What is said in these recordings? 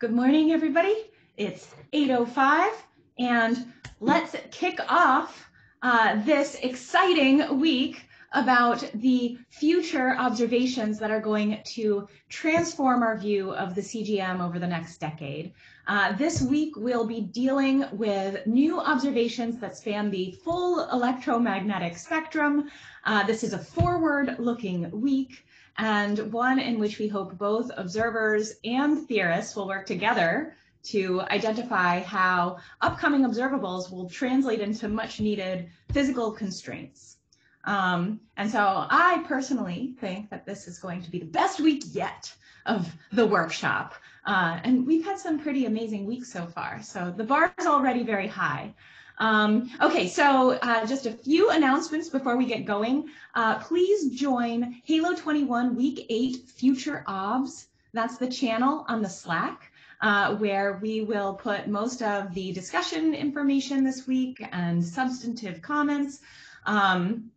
Good morning, everybody. It's 8.05 and let's kick off uh, this exciting week about the future observations that are going to transform our view of the CGM over the next decade. Uh, this week, we'll be dealing with new observations that span the full electromagnetic spectrum. Uh, this is a forward-looking week and one in which we hope both observers and theorists will work together to identify how upcoming observables will translate into much needed physical constraints. Um, and so I personally think that this is going to be the best week yet of the workshop. Uh, and we've had some pretty amazing weeks so far. So the bar is already very high. Um, okay, so uh, just a few announcements before we get going. Uh, please join Halo 21 Week 8 Future OBS. That's the channel on the Slack. Uh, where we will put most of the discussion information this week and substantive comments. Um,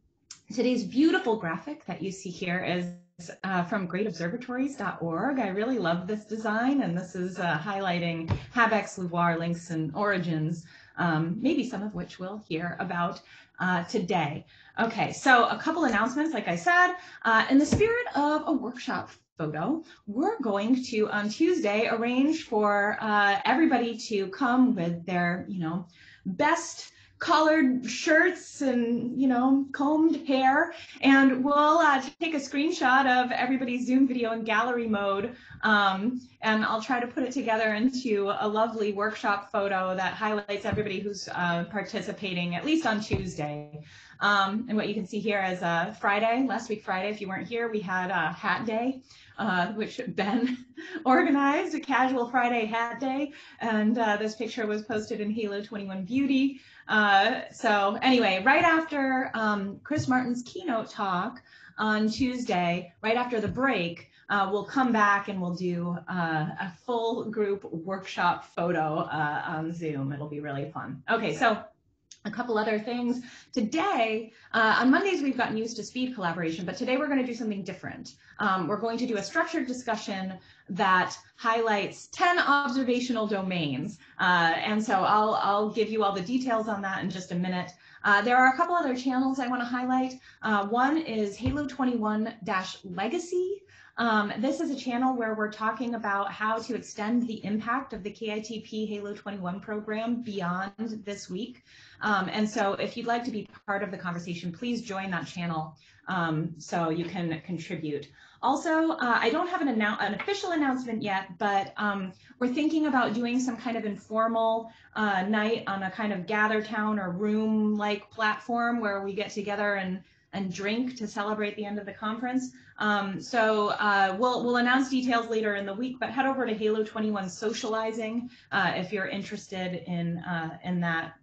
Today's beautiful graphic that you see here is uh, from greatobservatories.org. I really love this design, and this is uh, highlighting Habex, LUVOIR, Lynx, and origins, um, maybe some of which we'll hear about uh, today. Okay, so a couple announcements, like I said. Uh, in the spirit of a workshop photo, we're going to, on Tuesday, arrange for uh, everybody to come with their, you know, best collared shirts and you know combed hair. And we'll uh, take a screenshot of everybody's zoom video in gallery mode um, and i'll try to put it together into a lovely workshop photo that highlights everybody who's uh, participating at least on tuesday um, and what you can see here is uh, friday last week friday if you weren't here we had a hat day uh, which Ben organized, a casual Friday hat day. And uh, this picture was posted in Halo 21 Beauty. Uh, so anyway, right after um, Chris Martin's keynote talk on Tuesday, right after the break, uh, we'll come back and we'll do uh, a full group workshop photo uh, on Zoom. It'll be really fun. Okay, so a couple other things. Today, uh, on Mondays, we've gotten used to speed collaboration, but today we're going to do something different. Um, we're going to do a structured discussion that highlights 10 observational domains. Uh, and so I'll, I'll give you all the details on that in just a minute. Uh, there are a couple other channels I want to highlight. Uh, one is Halo 21-Legacy. Um, this is a channel where we're talking about how to extend the impact of the KITP Halo 21 program beyond this week. Um, and so if you'd like to be part of the conversation, please join that channel um, so you can contribute. Also, uh, I don't have an, an, official announcement yet, but um, we're thinking about doing some kind of informal uh, night on a kind of gather town or room like platform where we get together and and drink to celebrate the end of the conference. Um, so uh, we'll, we'll announce details later in the week, but head over to Halo 21 Socializing uh, if you're interested in, uh, in that.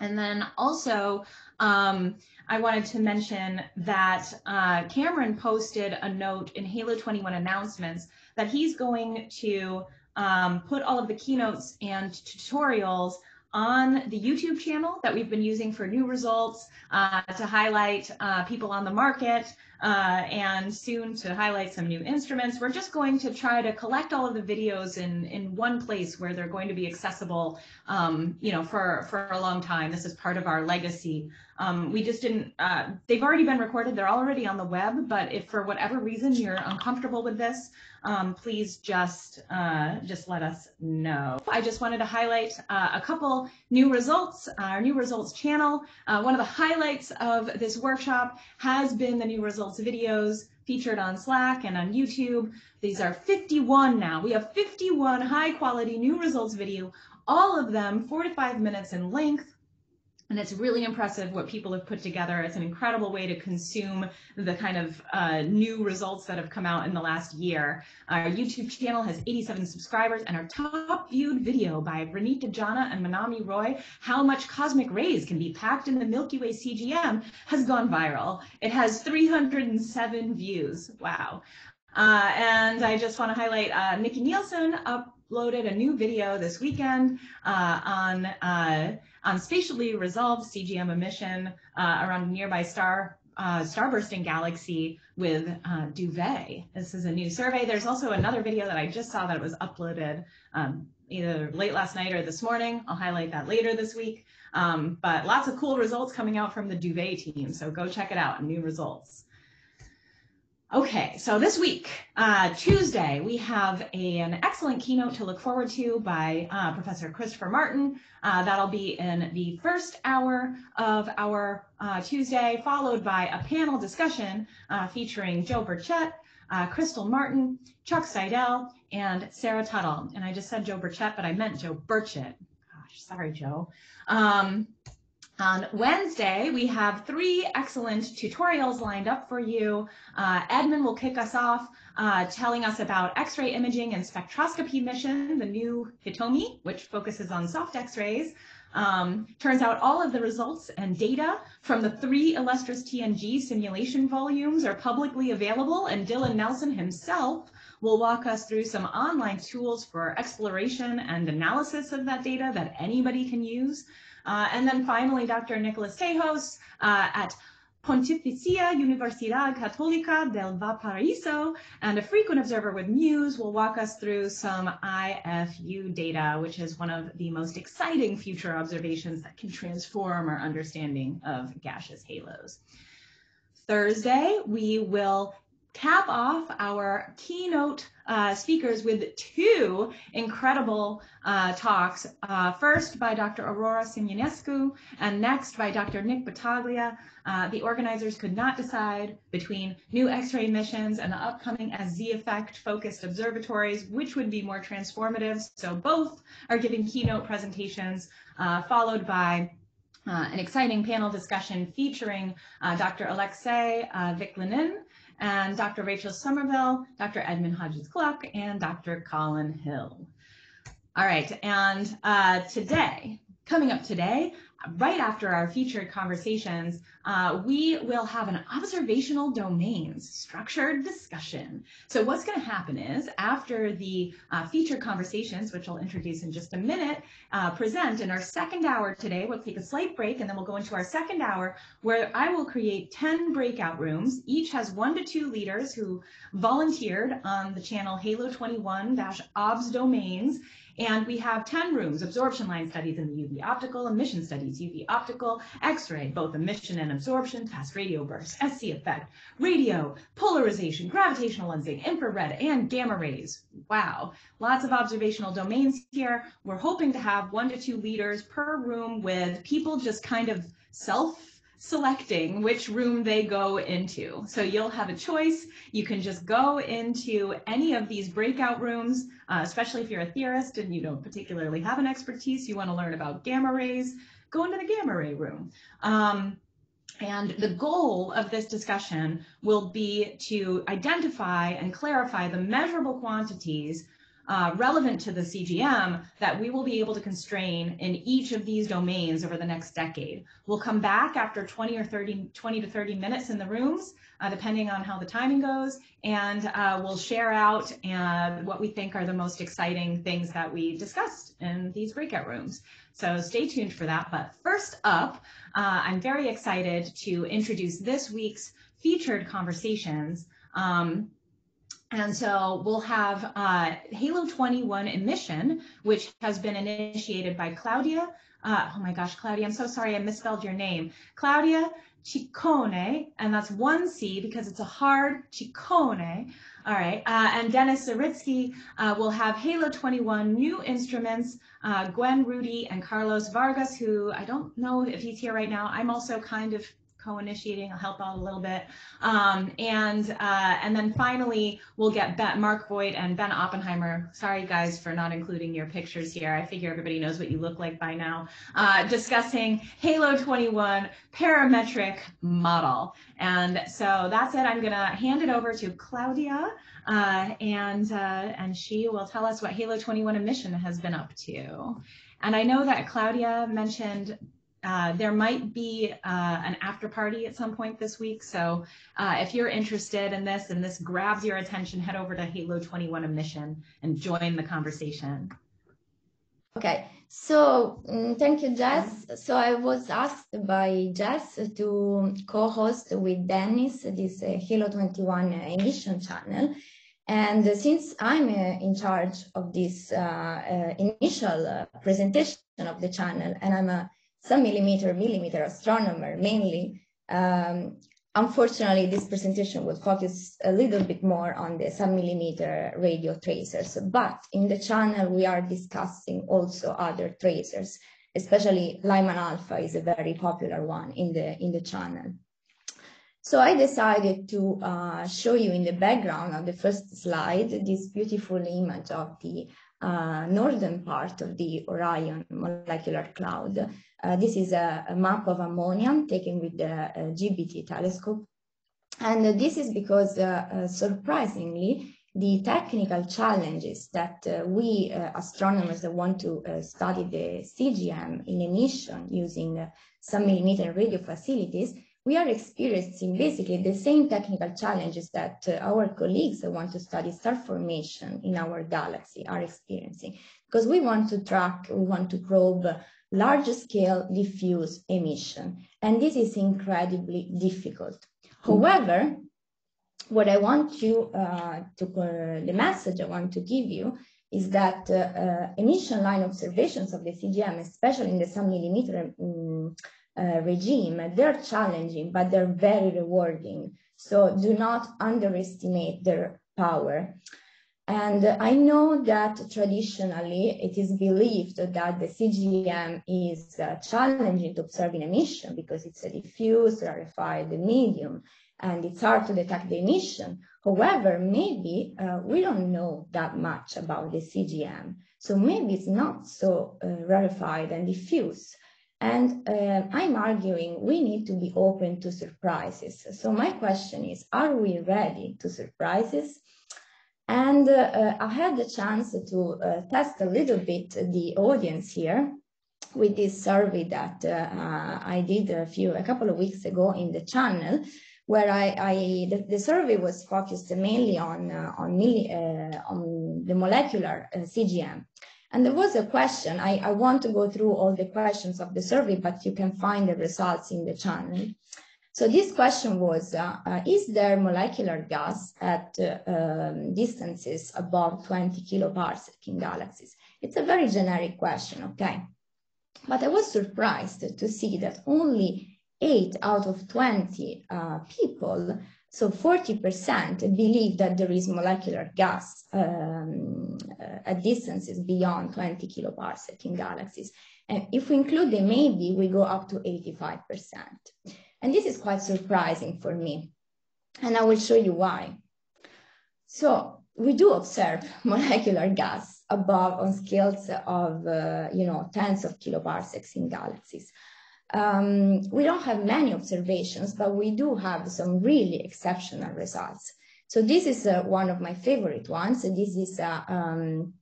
And then also, um, I wanted to mention that uh, Cameron posted a note in Halo 21 announcements that he's going to um, put all of the keynotes and tutorials on the YouTube channel that we've been using for new results uh, to highlight uh, people on the market uh, and soon to highlight some new instruments. We're just going to try to collect all of the videos in, in one place where they're going to be accessible, um, you know, for, for a long time. This is part of our legacy. Um, we just didn't, uh, they've already been recorded. They're already on the web, but if for whatever reason you're uncomfortable with this, um, please just uh, just let us know. I just wanted to highlight uh, a couple new results, our new results channel. Uh, one of the highlights of this workshop has been the new results videos featured on Slack and on YouTube. These are 51 now. We have 51 high quality new results video, all of them four to five minutes in length and it's really impressive what people have put together. It's an incredible way to consume the kind of uh, new results that have come out in the last year. Our YouTube channel has 87 subscribers, and our top viewed video by Ranita Jana and Manami Roy, How Much Cosmic Rays Can Be Packed in the Milky Way CGM, has gone viral. It has 307 views. Wow. Uh, and I just want to highlight uh, Nikki Nielsen uploaded a new video this weekend uh, on on spatially resolved CGM emission uh, around a nearby star uh, starbursting galaxy with uh, Duvet. This is a new survey. There's also another video that I just saw that was uploaded um, either late last night or this morning. I'll highlight that later this week. Um, but lots of cool results coming out from the Duvet team. So go check it out, new results. Okay, so this week, uh, Tuesday, we have a, an excellent keynote to look forward to by uh, Professor Christopher Martin. Uh, that'll be in the first hour of our uh, Tuesday, followed by a panel discussion uh, featuring Joe Burchett, uh, Crystal Martin, Chuck Steidel, and Sarah Tuttle. And I just said Joe Burchett, but I meant Joe Burchett. Gosh, sorry, Joe. Um, on Wednesday, we have three excellent tutorials lined up for you. Uh, Edmund will kick us off uh, telling us about X-ray imaging and spectroscopy mission, the new Hitomi, which focuses on soft X-rays. Um, turns out all of the results and data from the three Illustris TNG simulation volumes are publicly available, and Dylan Nelson himself will walk us through some online tools for exploration and analysis of that data that anybody can use. Uh, and then finally, Dr. Nicholas Tejos uh, at Pontificia Universidad Católica del Valparaíso and a frequent observer with Muse will walk us through some IFU data, which is one of the most exciting future observations that can transform our understanding of gaseous halos. Thursday, we will cap off our keynote uh, speakers with two incredible uh, talks. Uh, first by Dr. Aurora Simionescu, and next by Dr. Nick Battaglia. Uh, the organizers could not decide between new X-ray missions and the upcoming SZ effect focused observatories, which would be more transformative. So both are giving keynote presentations uh, followed by uh, an exciting panel discussion featuring Dr. Alexei uh, and Dr. Rachel Somerville, Dr. Edmund Hodges Kluck, and Dr. Colin Hill. All right, and uh, today, coming up today, right after our featured conversations, uh, we will have an observational domains structured discussion. So what's going to happen is after the uh, featured conversations, which I'll introduce in just a minute, uh, present in our second hour today, we'll take a slight break and then we'll go into our second hour where I will create 10 breakout rooms. Each has one to two leaders who volunteered on the channel Halo 21-OBS domains and we have 10 rooms, absorption line studies in the UV optical, emission studies, UV optical, X-ray, both emission and absorption, fast radio bursts, SZ effect, radio, polarization, gravitational lensing, infrared, and gamma rays. Wow, lots of observational domains here. We're hoping to have one to two leaders per room with people just kind of self selecting which room they go into. So you'll have a choice. You can just go into any of these breakout rooms, uh, especially if you're a theorist and you don't particularly have an expertise, you want to learn about gamma rays, go into the gamma ray room. Um, and the goal of this discussion will be to identify and clarify the measurable quantities uh, relevant to the CGM that we will be able to constrain in each of these domains over the next decade. We'll come back after 20 or 30, 20 to 30 minutes in the rooms, uh, depending on how the timing goes, and uh, we'll share out what we think are the most exciting things that we discussed in these breakout rooms. So stay tuned for that. But first up, uh, I'm very excited to introduce this week's featured conversations. Um, and so we'll have uh, Halo 21 emission, which has been initiated by Claudia. Uh, oh my gosh, Claudia, I'm so sorry I misspelled your name. Claudia Cicone, and that's one C because it's a hard Cicone. All right, uh, and Dennis Zaritsky uh, will have Halo 21 new instruments, uh, Gwen Rudie and Carlos Vargas, who I don't know if he's here right now. I'm also kind of co-initiating. I'll help out a little bit. Um, and uh, and then finally, we'll get Mark Voit and Ben Oppenheimer. Sorry, guys, for not including your pictures here. I figure everybody knows what you look like by now. Uh, discussing Halo 21 parametric model. And so that's it. I'm going to hand it over to Claudia. Uh, and uh, and she will tell us what Halo 21 emission has been up to. And I know that Claudia mentioned uh, there might be uh, an after party at some point this week. So uh, if you're interested in this and this grabs your attention, head over to Halo 21 Emission and join the conversation. Okay, So um, thank you, Jess. So I was asked by Jess to co-host with Dennis this uh, Halo 21 emission channel. And since I'm uh, in charge of this uh, uh initial uh, presentation of the channel, and I'm a sub-millimeter millimeter astronomer mainly, um, unfortunately, this presentation will focus a little bit more on the sub-millimeter radio tracers. But in the channel, we are discussing also other tracers, especially Lyman alpha is a very popular one in the in the channel. So I decided to uh, show you in the background on the first slide this beautiful image of the uh, northern part of the Orion molecular cloud. Uh, this is a, a, map of ammonium taken with the uh, GBT telescope. And this is because, uh, uh, surprisingly, the technical challenges that we astronomers that want to study the CGM in emission using submillimeter radio facilities we are experiencing basically the same technical challenges that uh, our colleagues that want to study star formation in our galaxy are experiencing because we want to track, we want to probe large scale diffuse emission. And this is incredibly difficult. However, what I want you uh, to, uh, the message I want to give you is that uh, uh emission line observations of the CGM, especially in the sub millimeter um, uh, regime. They're challenging, but they're very rewarding. So do not underestimate their power. And I know that traditionally it is believed that the CGM is uh, challenging to observe in emission because it's a diffuse, rarefied medium, and it's hard to detect the emission. However, maybe uh, we don't know that much about the CGM. So maybe it's not so uh, rarefied and diffuse. And uh, I'm arguing we need to be open to surprises. So my question is, are we ready to surprises? And uh, uh, I had the chance to uh, test a little bit the audience here with this survey that uh, I did a few, a couple of weeks ago in the channel, where I, I the, the, survey was focused mainly on uh, on, on the molecular CGM. And there was a question, I, I want to go through all the questions of the survey, but you can find the results in the channel. So this question was, uh, uh, is there molecular gas at uh, um, distances above 20 kiloparsec in galaxies? It's a very generic question, okay? But I was surprised to see that only 8 out of 20 uh, people so 40% believe that there is molecular gas um, uh, at distances beyond 20 kiloparsec in galaxies. And if we include the maybe, we go up to 85%. And this is quite surprising for me. And I will show you why. So we do observe molecular gas above on scales of, uh, you know, tens of kiloparsecs in galaxies. Um, we don't have many observations, but we do have some really exceptional results. So this is uh, one of my favorite ones. So This is a um,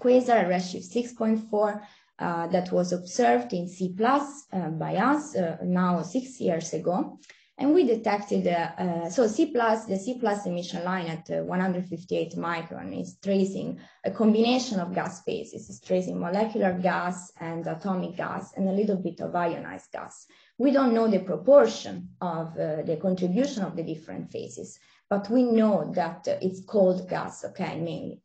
quasar redshift 6.4 uh, that was observed in C uh, by us uh, now six years ago. And we detected, uh, so C plus, the C plus emission line at uh, 158 micron is tracing a combination of gas phases. It's tracing molecular gas and atomic gas and a little bit of ionized gas. We don't know the proportion of uh, the contribution of the different phases, but we know that it's cold gas, okay, mainly.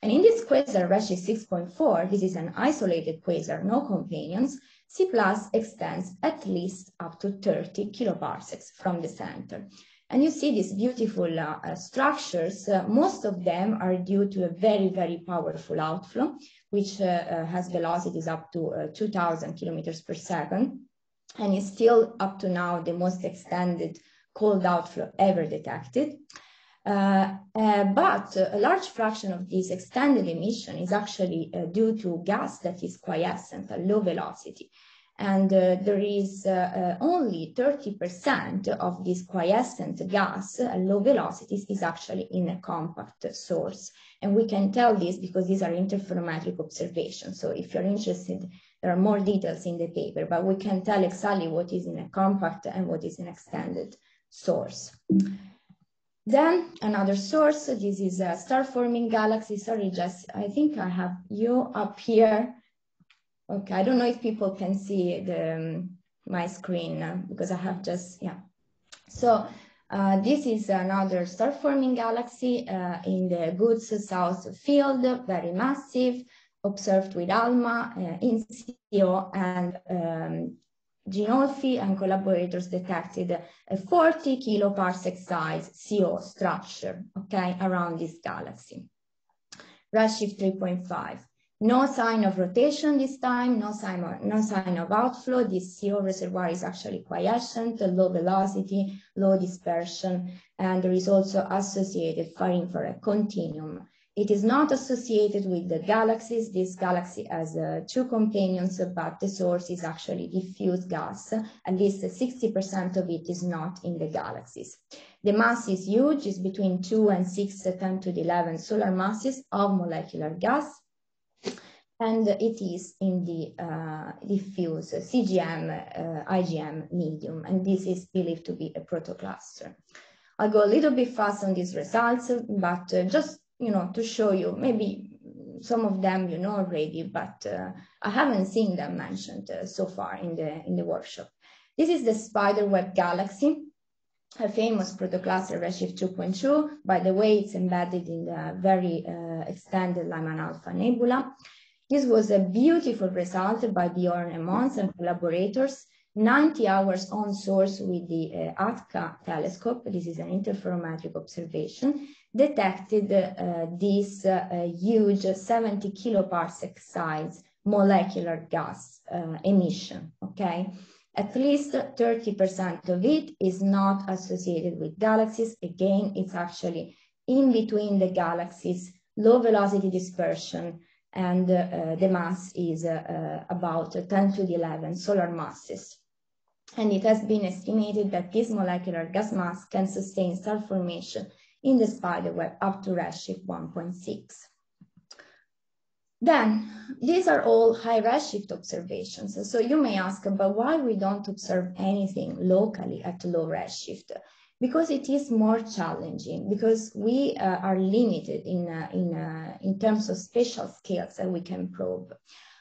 And in this quasar, redshift 6.4, this is an isolated quasar, no companions, C plus extends at least up to 30 kiloparsecs from the center. And you see these beautiful uh, uh, structures. Uh, most of them are due to a very, very powerful outflow, which uh, uh, has velocities up to uh, 2000 kilometers per second, and is still up to now the most extended cold outflow ever detected. Uh, uh, but a large fraction of this extended emission is actually uh, due to gas that is quiescent at low velocity. And there is only 30% of this quiescent gas at low velocities is actually in a compact source. And we can tell this because these are interferometric observations. So if you're interested, there are more details in the paper, but we can tell exactly what is in a compact and what is an extended source. Then another source, this is a star forming galaxy. Sorry, Jess, I think I have you up here. Okay, I don't know if people can see the, um, my screen uh, because I have just, yeah. So uh, this is another star-forming galaxy uh, in the Goods South field, very massive, observed with ALMA uh, in CO and um, Ginolfi and collaborators detected a 40 kiloparsec size CO structure, okay, around this galaxy. Redshift 3.5. No sign of rotation this time, no sign of, no sign of outflow. This CO reservoir is actually quiescent, low velocity, low dispersion, and there is also associated far infrared continuum. It is not associated with the galaxies. This galaxy has uh, two companions, but the source is actually diffuse gas. At least 60% of it is not in the galaxies. The mass is huge, it's between 2 and 6, 10 to the 11 solar masses of molecular gas. And it is in the uh, diffuse CGM, uh, IGM medium, and this is believed to be a protocluster. I'll go a little bit fast on these results, but uh, just you know, to show you. Maybe some of them you know already, but uh, I haven't seen them mentioned uh, so far in the in the workshop. This is the spiderweb galaxy, a famous protocluster Redshift 2.2. By the way, it's embedded in the very uh, extended Lyman Alpha Nebula. This was a beautiful result by Bjorn Emonts and collaborators 90 hours on source with the uh, ATCA telescope, this is an interferometric observation, detected uh, this uh, huge 70 kiloparsec size molecular gas uh, emission, okay? At least 30% of it is not associated with galaxies. Again, it's actually in between the galaxies, low velocity dispersion, and uh, the mass is uh, about 10 to the 11 solar masses. And it has been estimated that this molecular gas mass can sustain star formation in the spider web up to redshift 1.6. Then, these are all high redshift observations. So you may ask about why we don't observe anything locally at low redshift. Because it is more challenging, because we uh, are limited in, uh, in, uh, in terms of spatial scales that we can probe.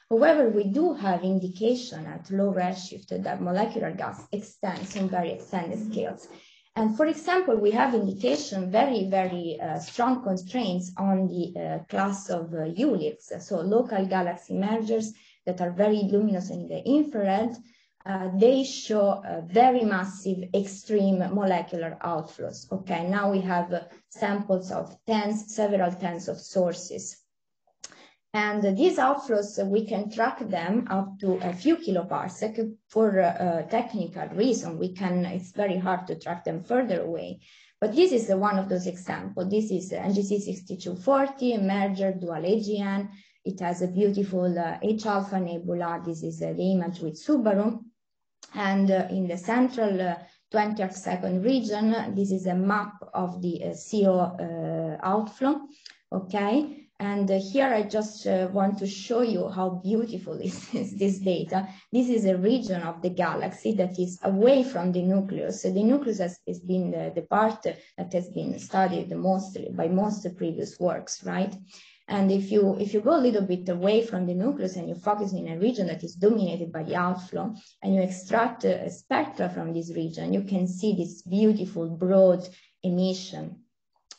However, we do have indication at low redshift that molecular gas extends on very extended scales. And for example, we have indication, very, very uh, strong constraints on the uh, class of uh, ULIRGs, so local galaxy mergers that are very luminous in the infrared. Uh, they show very massive extreme molecular outflows. Okay, now we have samples of tens, several tens of sources. And these outflows, we can track them up to a few kiloparsec for a, a technical reason. We can, it's very hard to track them further away. But this is one of those examples. This is NGC 6240, merger dual AGN. It has a beautiful uh, H-alpha nebula. This is uh, the image with Subaru. And uh, in the central uh, 20 arc second region, this is a map of the uh, CO uh, outflow. Okay. And uh, here I just uh, want to show you how beautiful is, is this data. This is a region of the galaxy that is away from the nucleus. So the nucleus has, has been the, the, part that has been studied mostly by most previous works, right? And if you if you go a little bit away from the nucleus and you focus in a region that is dominated by the outflow and you extract a spectra from this region, you can see this beautiful broad emission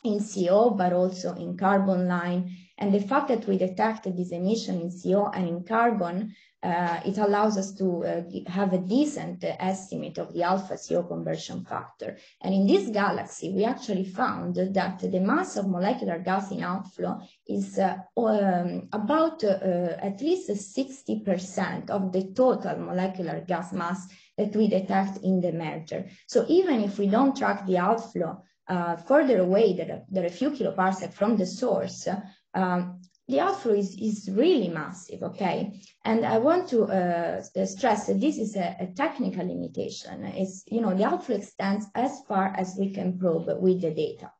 in CO, but also in carbon line and the fact that we detected this emission in CO and in carbon, uh, it allows us to uh, have a decent uh, estimate of the alpha CO conversion factor. And in this galaxy, we actually found that the mass of molecular gas in outflow is uh, um, about uh, at least 60% of the total molecular gas mass that we detect in the merger. So even if we don't track the outflow uh, further away, that are, that are a few kiloparsec from the source, um, the outflow is, is really massive, okay? And I want to uh, stress that this is a, a, technical limitation. It's, you know, the outflow extends as far as we can probe with the data.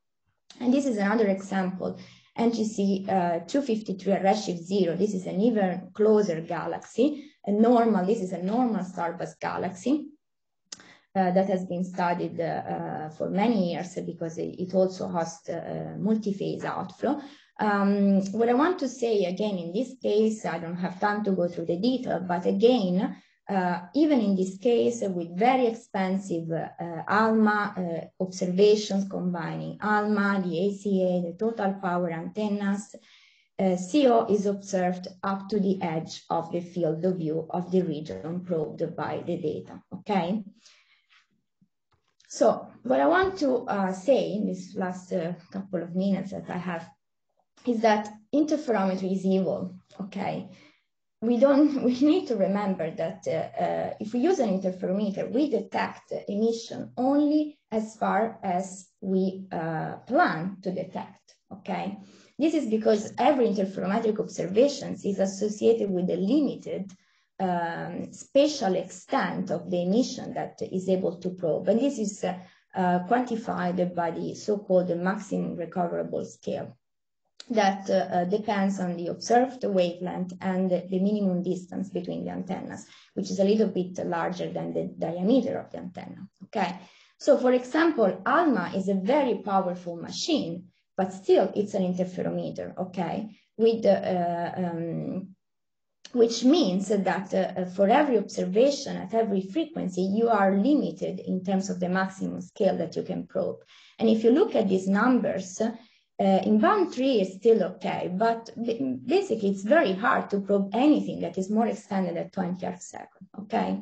And this is another example, NGC uh, 253 at redshift zero. This is an even closer galaxy. A normal, this is a normal starbus galaxy. uh, that has been studied uh, for many years because it, also hosts uh, multi-phase outflow. Um, what I want to say again in this case, I don't have time to go through the detail, but again, uh, even in this case with very expensive uh, ALMA uh, observations combining ALMA, the ACA, the total power antennas, uh, CO is observed up to the edge of the field of view of the region probed by the data, okay? So what I want to uh, say in this last uh, couple of minutes that I have is that interferometry is evil, okay? We don't, we need to remember that uh, uh, if we use an interferometer, we detect emission only as far as we uh, plan to detect, okay? This is because every interferometric observations is associated with a limited um, spatial extent of the emission that is able to probe. And this is uh, uh, quantified by the so-called maximum recoverable scale that uh, depends on the observed wavelength and the, the minimum distance between the antennas, which is a little bit larger than the diameter of the antenna, okay? So for example, ALMA is a very powerful machine but still it's an interferometer, okay? With uh, um, which means that uh, for every observation at every frequency, you are limited in terms of the maximum scale that you can probe. And if you look at these numbers, uh, 3 is still okay, but basically it's very hard to probe anything that is more extended at 20 arc second, okay?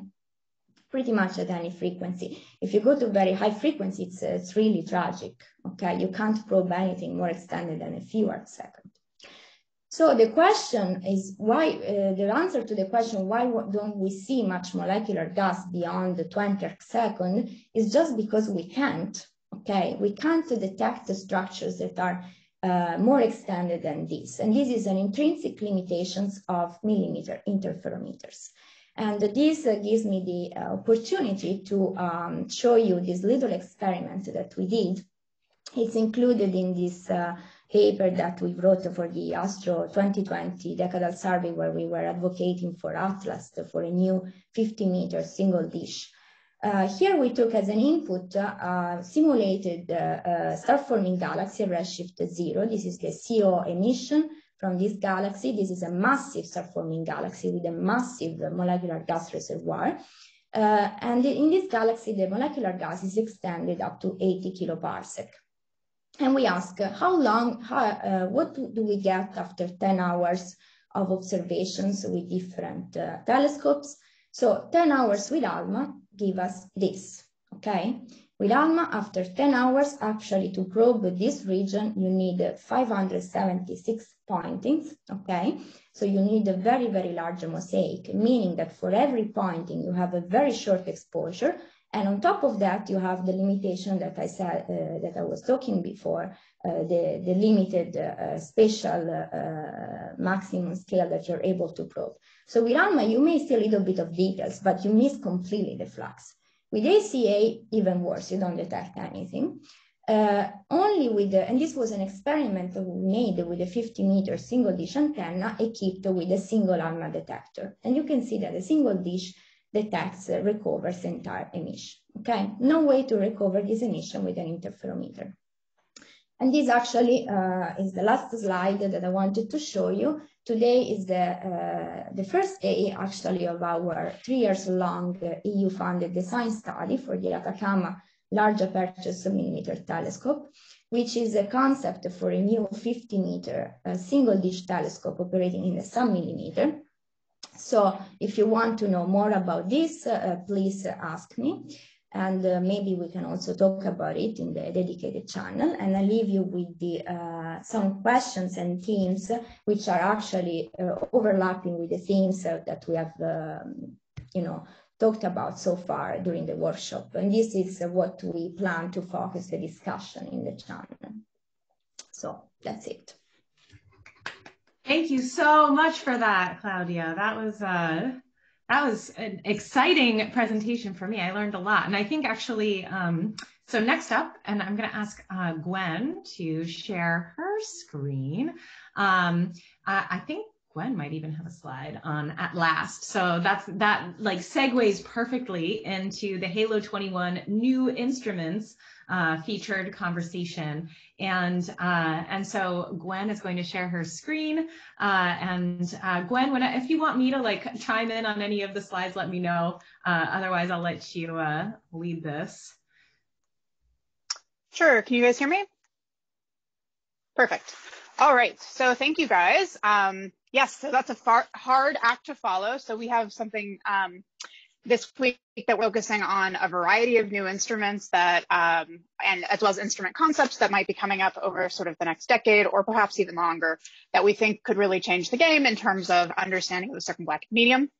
pretty much at any frequency. If you go to very high frequency, it's, uh, it's really tragic. Okay, you can't probe anything more extended than a few arc seconds. So the question is why, uh, the answer to the question, why don't we see much molecular gas beyond the 20 arc second is just because we can't, okay? We can't detect the structures that are uh, more extended than this. And this is an intrinsic limitations of millimeter interferometers. And this uh, gives me the uh, opportunity to um, show you this little experiment that we did. It's included in this uh, paper that we wrote for the Astro 2020 Decadal Survey, where we were advocating for AtLAST for a new 50 meter single dish. Uh, here we took as an input uh, simulated uh, star-forming galaxy redshift zero. This is the CO emission from this galaxy. This is a massive star-forming galaxy with a massive molecular gas reservoir. Uh, and in this galaxy, the molecular gas is extended up to 80 kiloparsec. And we ask, uh, how long, how, uh, what do, we get after 10 hours of observations with different uh, telescopes? So 10 hours with ALMA give us this, okay? With ALMA, after 10 hours, actually to probe this region, you need 576 pointings, okay? So you need a very, very large mosaic, meaning that for every pointing, you have a very short exposure. And on top of that, you have the limitation that I said, uh, that I was talking before, uh, the, the limited uh, spatial uh, maximum scale that you're able to probe. So with ALMA, you may see a little bit of details, but you miss completely the flux. With ACA, even worse, you don't detect anything. Uh, only with, the, and this was an experiment that we made with a 50 meter single dish antenna equipped with a single ALMA detector. And you can see that a single dish detects, uh, recovers entire emission. Okay, no way to recover this emission with an interferometer. And this actually uh, is the last slide that I wanted to show you. Today is the, uh, the first day actually of our three years long uh, EU funded design study for the Atacama Large Aperture Submillimeter Telescope, which is a concept for a new 50 meter uh, single dish telescope operating in the submillimeter. So if you want to know more about this, uh, please ask me and uh, maybe we can also talk about it in the dedicated channel. And I leave you with the uh, some questions and themes which are actually uh, overlapping with the themes that we have, um, you know, talked about so far during the workshop. And this is what we plan to focus the discussion in the channel. So that's it. Thank you so much for that, Claudia. That was uh, that was an exciting presentation for me. I learned a lot. And I think actually, um, so next up, and I'm going to ask uh, Gwen to share her screen. Um, I, I think Gwen might even have a slide on AtLAST. So that's that like segues perfectly into the Halo 21 new instruments uh, featured conversation. And uh, and so Gwen is going to share her screen. Uh, and uh, Gwen, when I, if you want me to like chime in on any of the slides, let me know. Uh, otherwise, I'll let you uh, lead this. Sure. Can you guys hear me? Perfect. All right. So thank you guys. Um, yes, so that's a far, hard act to follow. So we have something um, this week that we're focusing on a variety of new instruments that, um, and as well as instrument concepts that might be coming up over sort of the next decade or perhaps even longer that we think could really change the game in terms of understanding the circumgalactic medium.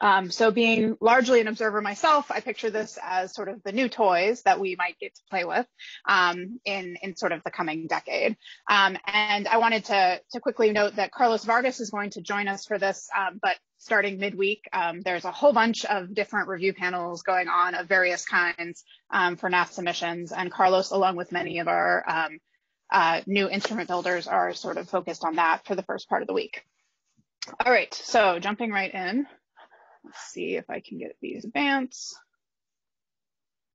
Um, so being largely an observer myself, I picture this as sort of the new toys that we might get to play with um, in, in sort of the coming decade. Um, and I wanted to, to quickly note that Carlos Vargas is going to join us for this, um, but starting midweek, um, there's a whole bunch of different review panels going on of various kinds um, for NASA missions. And Carlos, along with many of our uh, new instrument builders, are sort of focused on that for the first part of the week. All right, so jumping right in. Let's see if I can get these advance.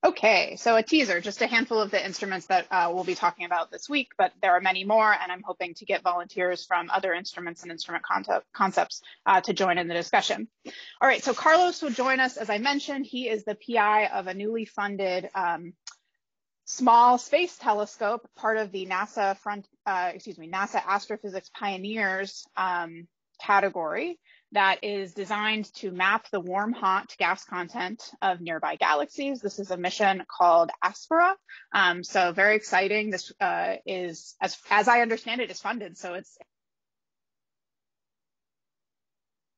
Okay, so a teaser, just a handful of the instruments that uh, we'll be talking about this week, but there are many more, and I'm hoping to get volunteers from other instruments and instrument concepts uh, to join in the discussion. All right, so Carlos will join us. As I mentioned, he is the PI of a newly funded um, small space telescope, part of the NASA front, uh, excuse me, NASA Astrophysics Pioneers um, category that is designed to map the warm hot gas content of nearby galaxies. This is a mission called Aspera. Um, so very exciting. This uh, is, as, as I understand it, is funded. So it's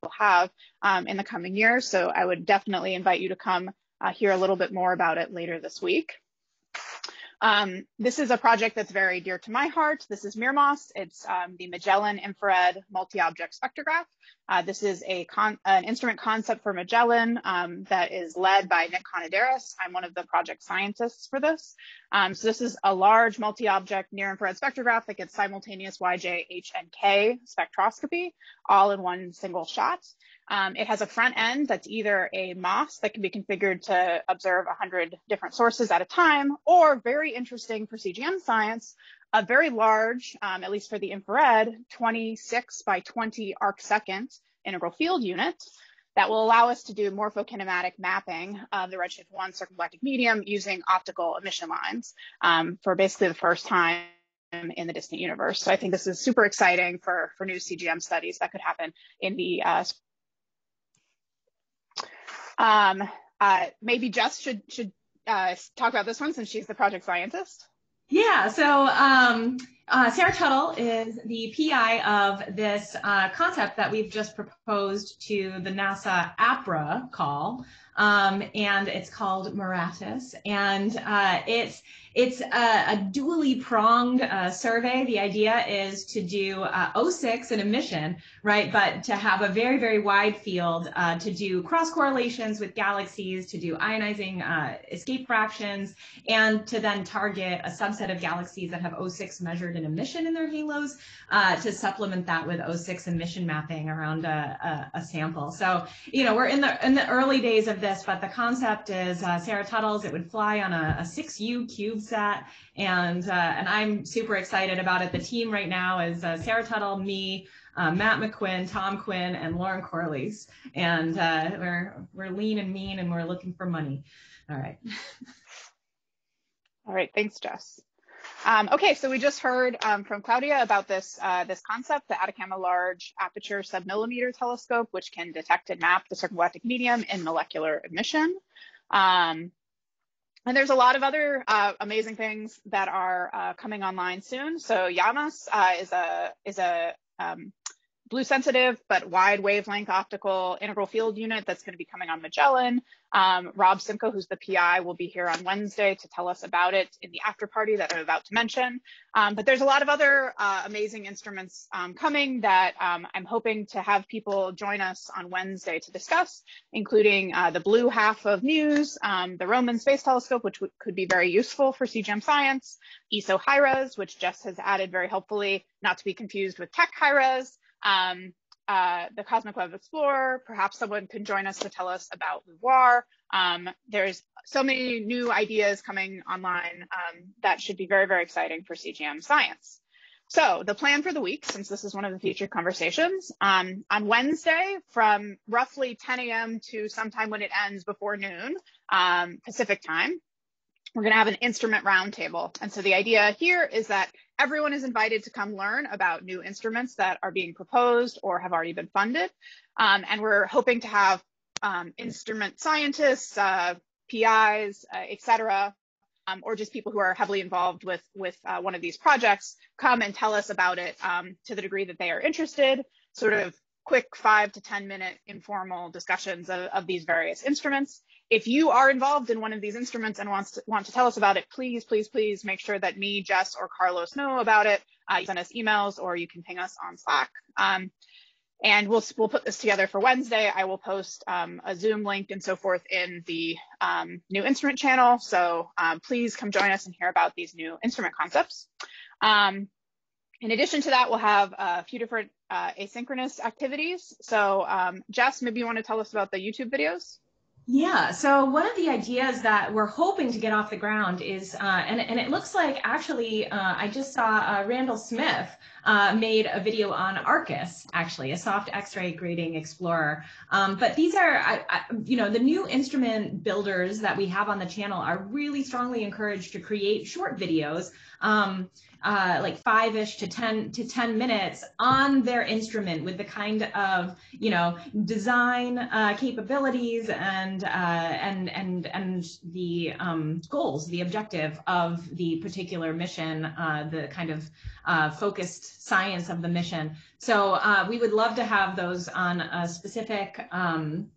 will have um, in the coming years. So I would definitely invite you to come uh, hear a little bit more about it later this week. Um, this is a project that's very dear to my heart. This is MIRMOS. It's um, the Magellan Infrared Multi-Object Spectrograph. Uh, this is a an instrument concept for Magellan um, that is led by Nick Konidaris. I'm one of the project scientists for this. Um, so this is a large multi-object near-infrared spectrograph that gets simultaneous YJ, H, and K spectroscopy all in one single shot. Um, it has a front end that's either a MOS that can be configured to observe 100 different sources at a time, or very interesting for CGM science, a very large, um, at least for the infrared, 26 by 20 arc second integral field unit that will allow us to do morphokinematic mapping of the redshift 1 circumgalactic medium using optical emission lines um, for basically the first time in the distant universe. So I think this is super exciting for, for new CGM studies that could happen in the uh, um, uh, maybe Jess should should uh, talk about this one since she's the project scientist. Yeah, so um, uh, Sarah Tuttle is the PI of this uh, concept that we've just proposed to the NASA APRA call, um, and it's called Maratus, and uh, it's it's a, a dually pronged uh, survey. The idea is to do uh, O6 an emission, right? But to have a very, very wide field uh, to do cross correlations with galaxies, to do ionizing uh, escape fractions, and to then target a subset of galaxies that have O6 measured in emission in their halos uh, to supplement that with O6 emission mapping around a, a, a, sample. So, you know, we're in the in the early days of this, but the concept is uh, Sarah Tuttle's, it would fly on a, a 6U cube CubeSat, and uh, and I'm super excited about it. The team right now is uh, Sarah Tuttle, me, uh, Matt McQuinn, Tom Quinn, and Lauren Corlies, and uh, we're we're lean and mean, and we're looking for money. All right. All right. Thanks, Jess. Um, okay, so we just heard um, from Claudia about this uh, this concept, the Atacama Large Aperture Submillimeter Telescope, which can detect and map the circumgalactic medium in molecular emission. Um, and there's a lot of other uh, amazing things that are uh, coming online soon. So LLAMAS uh, is a is a um, blue sensitive but wide wavelength optical integral field unit that's going to be coming on Magellan. Um, Rob Simcoe, who's the PI, will be here on Wednesday to tell us about it in the after party that I'm about to mention. Um, but there's a lot of other uh, amazing instruments um, coming that um, I'm hoping to have people join us on Wednesday to discuss, including uh, the blue half of MUSE, um, the Roman Space Telescope, which could be very useful for CGM science, ESO HiRes, which Jess has added very helpfully, not to be confused with Keck HiRes, um, uh, the Cosmic Web Explorer. Perhaps someone can join us to tell us about LUVOIR. Um, there's so many new ideas coming online um, that should be very, very exciting for CGM science. So the plan for the week, since this is one of the featured conversations, um, on Wednesday from roughly 10 a.m. to sometime when it ends before noon um, Pacific time, we're going to have an instrument roundtable. And so the idea here is that everyone is invited to come learn about new instruments that are being proposed or have already been funded. Um, and we're hoping to have um, instrument scientists, uh, PIs, uh, et cetera, um, or just people who are heavily involved with, with uh, one of these projects come and tell us about it um, to the degree that they are interested, sort of quick five to 10 minute informal discussions of, of these various instruments if you are involved in one of these instruments and wants to, want to tell us about it, please, please, please make sure that me, Jess, or Carlos know about it. Uh, send us emails or you can ping us on Slack. Um, and we'll, we'll put this together for Wednesday. I will post um, a Zoom link and so forth in the um, new instrument channel. So um, please come join us and hear about these new instrument concepts. Um, in addition to that, we'll have a few different uh, asynchronous activities. So um, Jess, maybe you want to tell us about the YouTube videos? Yeah, so one of the ideas that we're hoping to get off the ground is, uh, and, and it looks like actually, uh, I just saw uh, Randall Smith uh, made a video on Arcus, actually, a soft X-ray grating explorer. Um, but these are, I, I, you know, the new instrument builders that we have on the channel are really strongly encouraged to create short videos. Um, uh, like five-ish to 10 to 10 minutes on their instrument with the kind of, you know, design uh, capabilities and, uh, and, and, and the um, goals, the objective of the particular mission, uh, the kind of uh, focused science of the mission. So uh, we would love to have those on a specific um,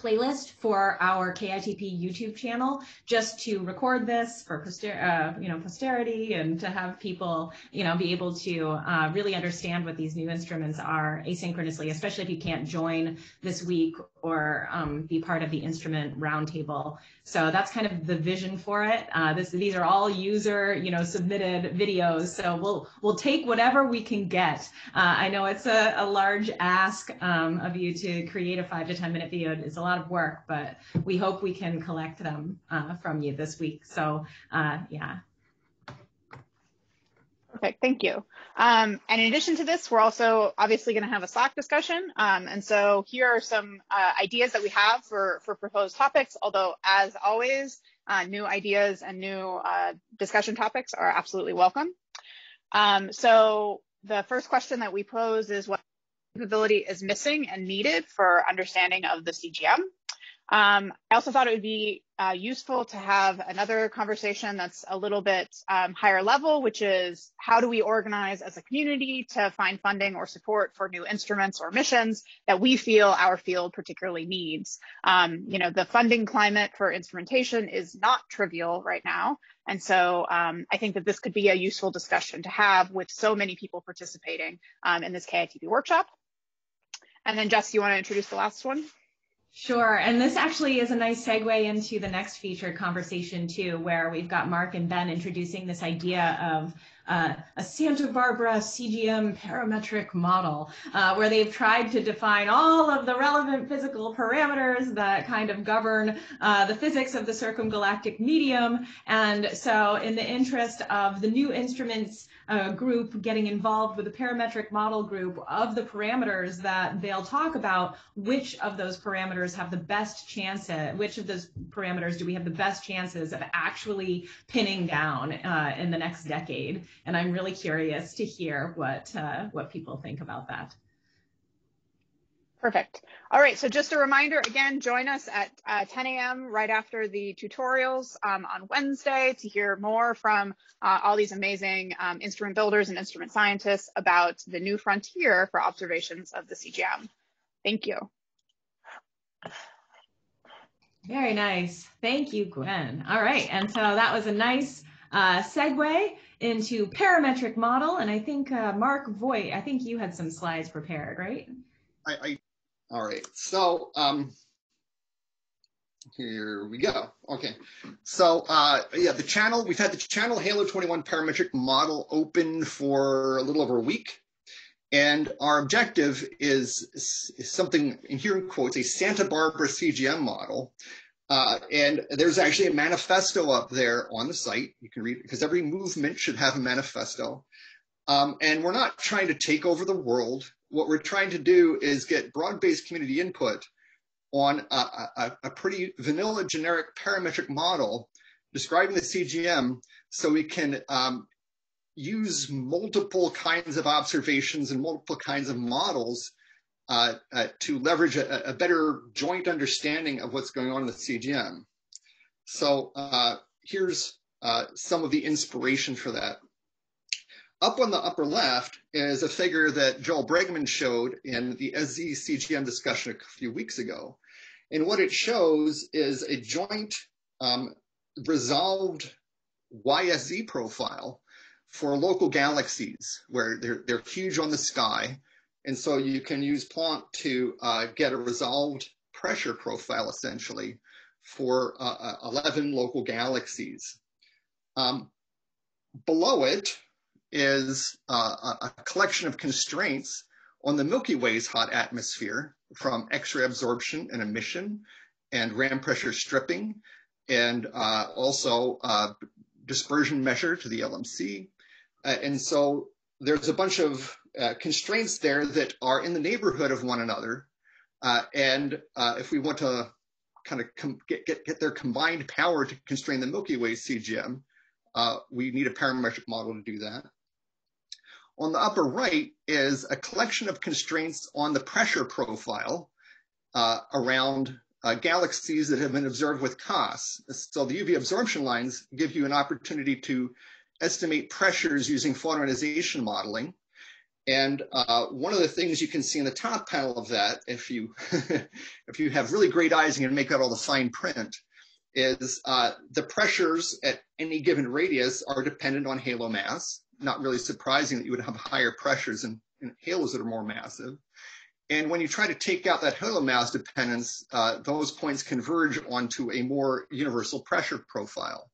playlist for our KITP YouTube channel just to record this for poster uh, you know posterity and to have people you know be able to uh, really understand what these new instruments are asynchronously, especially if you can't join this week or um, be part of the instrument roundtable. So that's kind of the vision for it. Uh, this, these are all user, you know, submitted videos. So we'll we'll take whatever we can get. Uh, I know it's a, a large ask um, of you to create a five to ten minute video. It's a lot of work, but we hope we can collect them uh, from you this week. So uh, yeah. Perfect, thank you. Um, and in addition to this, we're also obviously going to have a Slack discussion. Um, and so here are some uh, ideas that we have for, for proposed topics, although as always, uh, new ideas and new uh, discussion topics are absolutely welcome. Um, so the first question that we pose is what capability is missing and needed for understanding of the CGM? Um, I also thought it would be uh, useful to have another conversation that's a little bit um, higher level, which is how do we organize as a community to find funding or support for new instruments or missions that we feel our field particularly needs. Um, you know, the funding climate for instrumentation is not trivial right now. And so um, I think that this could be a useful discussion to have with so many people participating um, in this KITP workshop. And then Jess, you want to introduce the last one? Sure. And this actually is a nice segue into the next featured conversation, too, where we've got Mark and Ben introducing this idea of uh, a Santa Barbara CGM parametric model, uh, where they've tried to define all of the relevant physical parameters that kind of govern uh, the physics of the circumgalactic medium. And so in the interest of the new instruments uh, group getting involved with the parametric model group of the parameters that they'll talk about, which of those parameters have the best chance at, which of those parameters do we have the best chances of actually pinning down uh, in the next decade? And I'm really curious to hear what, uh, what people think about that. Perfect. All right, so just a reminder, again, join us at uh, 10 a.m. right after the tutorials um, on Wednesday to hear more from uh, all these amazing um, instrument builders and instrument scientists about the new frontier for observations of the CGM. Thank you. Very nice. Thank you, Gwen. All right, and so that was a nice uh, segue into parametric model, and I think uh, Mark Voit, I think you had some slides prepared, right? I, I all right, so um, here we go. Okay, so uh, yeah, the channel, we've had the channel Halo 21 parametric model open for a little over a week. And our objective is, is something in here in quotes, a Santa Barbara CGM model. Uh, and there's actually a manifesto up there on the site. You can read it because every movement should have a manifesto. Um, and we're not trying to take over the world. What we're trying to do is get broad-based community input on a, a, a pretty vanilla generic parametric model describing the CGM so we can um, use multiple kinds of observations and multiple kinds of models uh, uh, to leverage a, a, better joint understanding of what's going on in the CGM. So uh, here's uh, some of the inspiration for that. Up on the upper left is a figure that Joel Bregman showed in the SZ CGM discussion a few weeks ago. And what it shows is a joint um, resolved YSZ profile for local galaxies where they're, they're huge on the sky. And so you can use Planck to uh, get a resolved pressure profile essentially for uh, uh 11 local galaxies. Um, below it is uh, a collection of constraints on the Milky Way's hot atmosphere from X-ray absorption and emission and ram pressure stripping and uh, also uh, dispersion measure to the LMC. And so there's a bunch of uh, constraints there that are in the neighborhood of one another. Uh, and uh, if we want to kind of get, get, get their combined power to constrain the Milky Way CGM, we need a parametric model to do that. On the upper right is a collection of constraints on the pressure profile uh, around uh, galaxies that have been observed with COS. So the UV absorption lines give you an opportunity to estimate pressures using photoionization modeling. And uh, one of the things you can see in the top panel of that, if you if you have really great eyes and can make out all the fine print, is uh, the pressures at any given radius are dependent on halo mass not really surprising that you would have higher pressures in, in halos that are more massive. And when you try to take out that halo mass dependence, uh, those points converge onto a more universal pressure profile.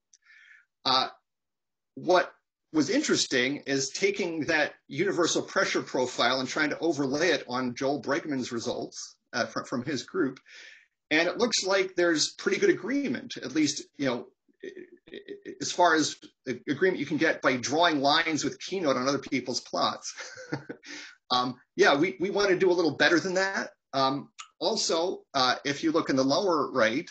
Uh, what was interesting is taking that universal pressure profile and trying to overlay it on Joel Bregman's results uh, from, from his group. And it looks like there's pretty good agreement, at least, you know, as far as agreement you can get by drawing lines with Keynote on other people's plots. um, yeah, we, we want to do a little better than that. Um, also, uh, if you look in the lower right,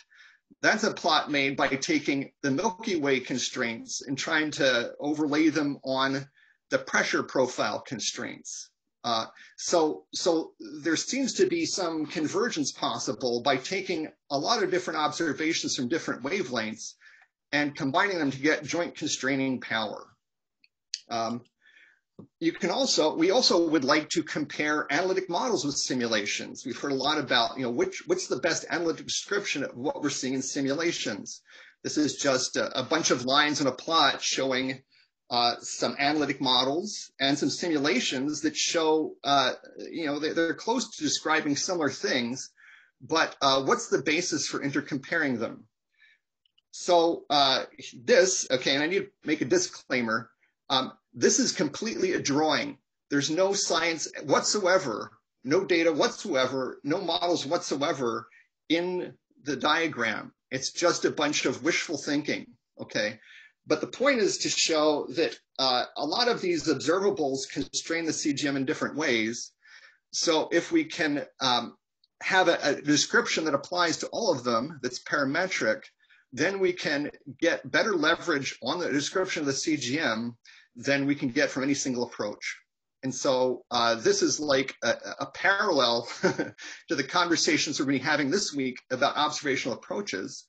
that's a plot made by taking the Milky Way constraints and trying to overlay them on the pressure profile constraints. Uh, so, so there seems to be some convergence possible by taking a lot of different observations from different wavelengths and combining them to get joint constraining power. Um, you can also, we also would like to compare analytic models with simulations. We've heard a lot about, you know, which, what's the best analytic description of what we're seeing in simulations. This is just a, a bunch of lines on a plot showing uh, some analytic models and some simulations that show, uh, you know, they're, they're, close to describing similar things, but uh, what's the basis for intercomparing them? So uh, this, okay, and I need to make a disclaimer. Um, this is completely a drawing. There's no science whatsoever, no data whatsoever, no models whatsoever in the diagram. It's just a bunch of wishful thinking, okay? But the point is to show that uh, a lot of these observables constrain the CGM in different ways. So if we can um, have a, a description that applies to all of them that's parametric, then we can get better leverage on the description of the CGM than we can get from any single approach. And so uh, this is like a, a parallel to the conversations we're having this week about observational approaches,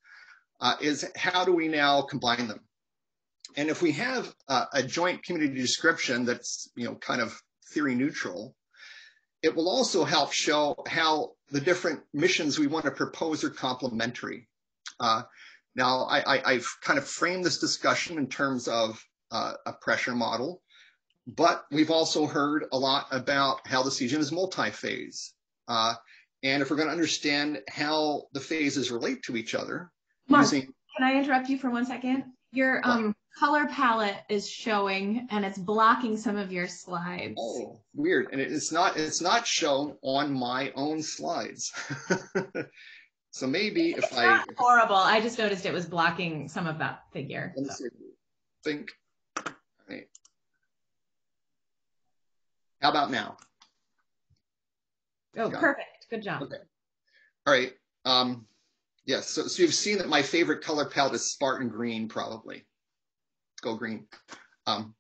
uh, is how do we now combine them? And if we have uh, a joint community description that's you know kind of theory neutral, it will also help show how the different missions we want to propose are complementary. Uh, now, I, have kind of framed this discussion in terms of uh, a pressure model, but we've also heard a lot about how the CGM is multi-phase. Uh, and if we're going to understand how the phases relate to each other, Mark, using... can I interrupt you for one second? Your um, color palette is showing and it's blocking some of your slides. Oh, weird. And it's not it's not shown on my own slides. so maybe it's if I horrible. I just noticed it was blocking some of that figure. So. think. Right. How about now? Oh, perfect. Good job. Okay. All right. Um, yes. So, so you've seen that my favorite color palette is Spartan green, probably go green. Um,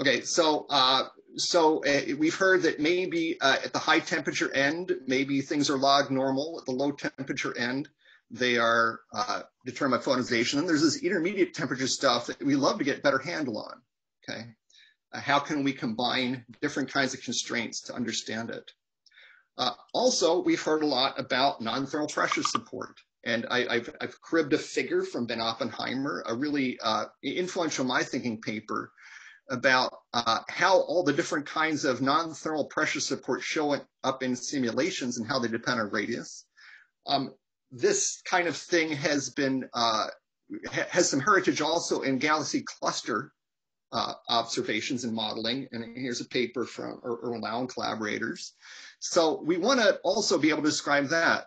okay, so uh, so uh, we've heard that maybe uh, at the high temperature end, maybe things are log normal. At the low temperature end, they are uh, determined by photoionization. And there's this intermediate temperature stuff that we love to get better handle on. Okay, uh, how can we combine different kinds of constraints to understand it? Uh, also, we've heard a lot about non-thermal pressure support. And I, have I've cribbed a figure from Ben Oppenheimer, a really uh, influential my thinking paper about uh, how all the different kinds of non-thermal pressure support show up in simulations and how they depend on radius. Um, this kind of thing has been uh, ha has some heritage also in galaxy cluster uh, observations and modeling. And here's a paper from Erwin Lau and collaborators. So we want to also be able to describe that.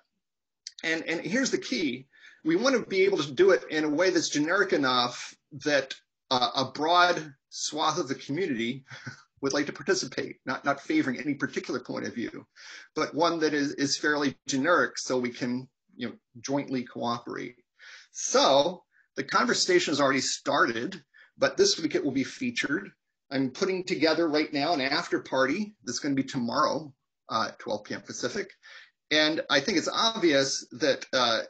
And, and here's the key. We want to be able to do it in a way that's generic enough that uh, a broad swath of the community would like to participate, not, not favoring any particular point of view, but one that is, is fairly generic so we can you know, jointly cooperate. So the conversation has already started, but this week it will be featured. I'm putting together right now an after party that's going to be tomorrow, uh, 12 p.m. Pacific. And I think it's obvious that uh,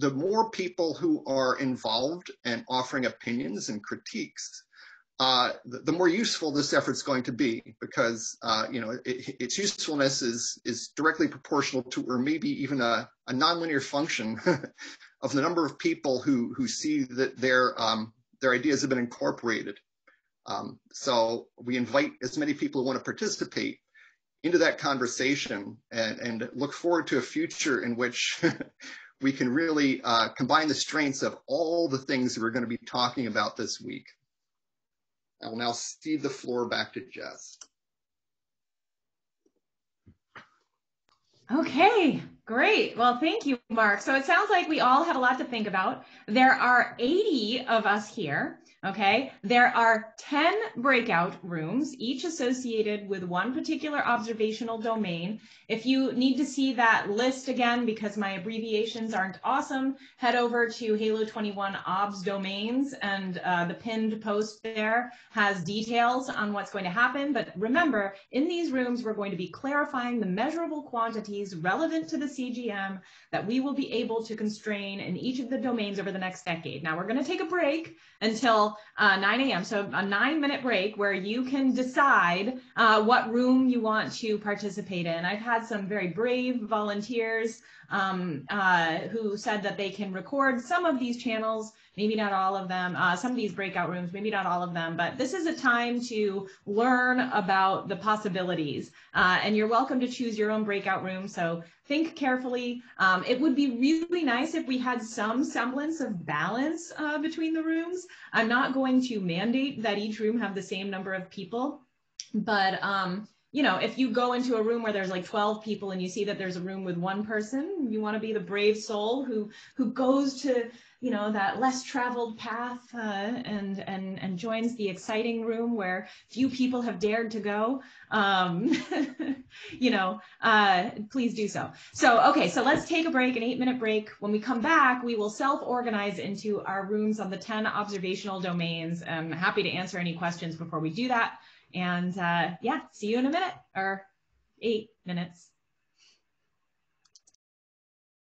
the more people who are involved and offering opinions and critiques, uh, the, the, more useful this effort is going to be because uh, you know it, its usefulness is is directly proportional to, or maybe even a, a nonlinear function of the number of people who who see that their um, their ideas have been incorporated. Um, so we invite as many people who want to participate into that conversation and, and look forward to a future in which we can really uh, combine the strengths of all the things that we're going to be talking about this week. I will now cede the floor back to Jess. Okay, great. Well, thank you, Mark. So it sounds like we all have a lot to think about. There are 80 of us here. Okay, there are 10 breakout rooms, each associated with one particular observational domain. If you need to see that list again, because my abbreviations aren't awesome, head over to Halo 21 OBS domains and uh, the pinned post there has details on what's going to happen. But remember, in these rooms, we're going to be clarifying the measurable quantities relevant to the CGM that we will be able to constrain in each of the domains over the next decade. Now we're going to take a break until uh, 9 a.m. So a nine minute break where you can decide uh, what room you want to participate in. I've had some very brave volunteers um, uh, who said that they can record some of these channels, maybe not all of them, uh, some of these breakout rooms, maybe not all of them, but this is a time to learn about the possibilities. Uh, and you're welcome to choose your own breakout room. So think carefully. Um, it would be really nice if we had some semblance of balance uh, between the rooms. I'm not going to mandate that each room have the same number of people, but um, you know, if you go into a room where there's like 12 people and you see that there's a room with one person, you want to be the brave soul who who goes to, you know, that less traveled path uh, and and and joins the exciting room where few people have dared to go. Um, you know, uh, please do so. So okay, so let's take a break, an eight minute break. When we come back, we will self organize into our rooms on the 10 observational domains. I'm happy to answer any questions before we do that. And uh, yeah, see you in a minute or eight minutes.